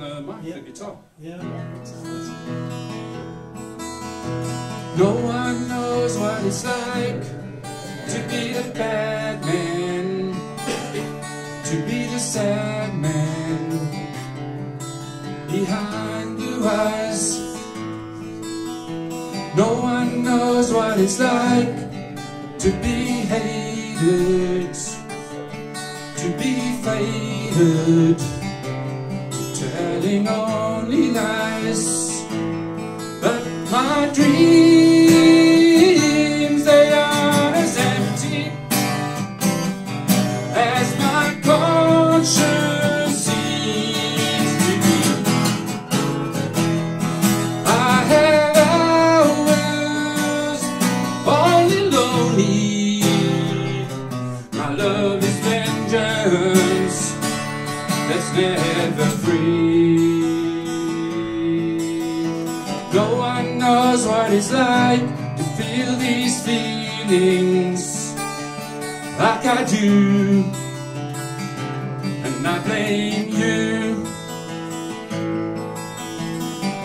Uh, the mic, Yeah. the guitar. Yeah. No one knows what it's like to be the bad man, to be the sad man behind blue eyes. No one knows what it's like to be hated, to be faded, telling only lies. But my dreams, they are as empty as my conscience seems to be. I have hours only lonely. My love is vengeance that's never free. Knows what it's like to feel these feelings like I do, and I blame you.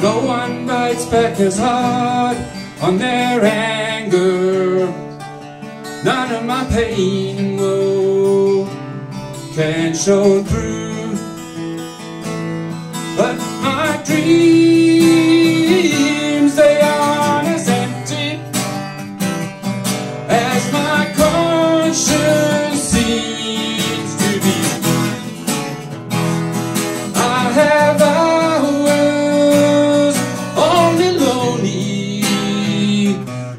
No one bites back as hard on their anger. None of my pain woe can show through. Have hours only lonely.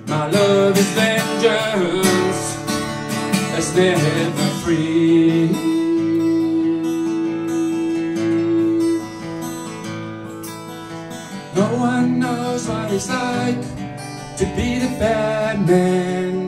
My love is vengeance that's never free. No one knows what it's like to be the bad man,